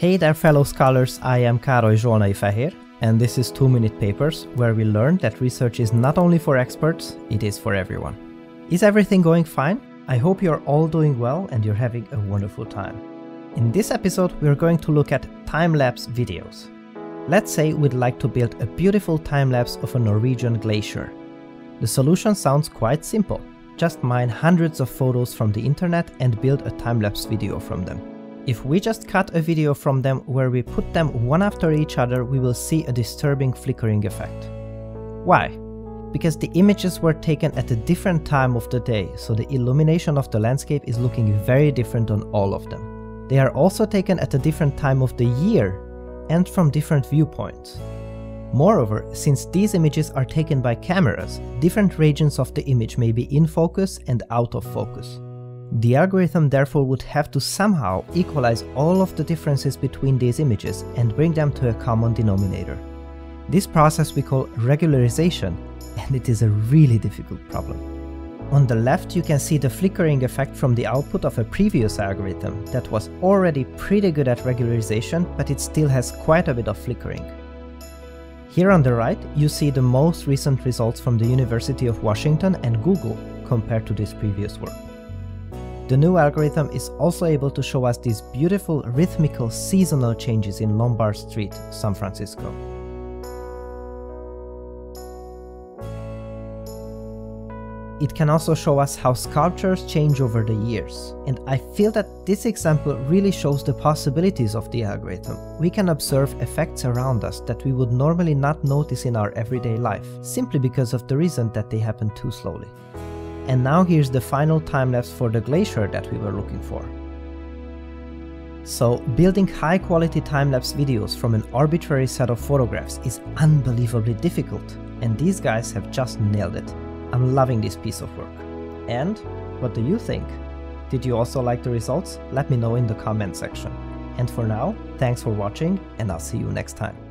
Hey there fellow scholars, I am Károly Zsolnai Fehér, and this is 2 Minute Papers, where we learn that research is not only for experts, it is for everyone. Is everything going fine? I hope you're all doing well and you're having a wonderful time. In this episode, we're going to look at time-lapse videos. Let's say we'd like to build a beautiful time-lapse of a Norwegian glacier. The solution sounds quite simple. Just mine hundreds of photos from the internet and build a time-lapse video from them. If we just cut a video from them where we put them one after each other, we will see a disturbing flickering effect. Why? Because the images were taken at a different time of the day, so the illumination of the landscape is looking very different on all of them. They are also taken at a different time of the year and from different viewpoints. Moreover, since these images are taken by cameras, different regions of the image may be in focus and out of focus. The algorithm therefore would have to somehow equalize all of the differences between these images and bring them to a common denominator. This process we call regularization, and it is a really difficult problem. On the left you can see the flickering effect from the output of a previous algorithm that was already pretty good at regularization, but it still has quite a bit of flickering. Here on the right, you see the most recent results from the University of Washington and Google compared to this previous work. The new algorithm is also able to show us these beautiful rhythmical seasonal changes in Lombard Street, San Francisco. It can also show us how sculptures change over the years. And I feel that this example really shows the possibilities of the algorithm. We can observe effects around us that we would normally not notice in our everyday life, simply because of the reason that they happen too slowly. And now here's the final time-lapse for the glacier that we were looking for. So, building high quality time-lapse videos from an arbitrary set of photographs is unbelievably difficult, and these guys have just nailed it. I'm loving this piece of work. And what do you think? Did you also like the results? Let me know in the comment section. And for now, thanks for watching and I'll see you next time.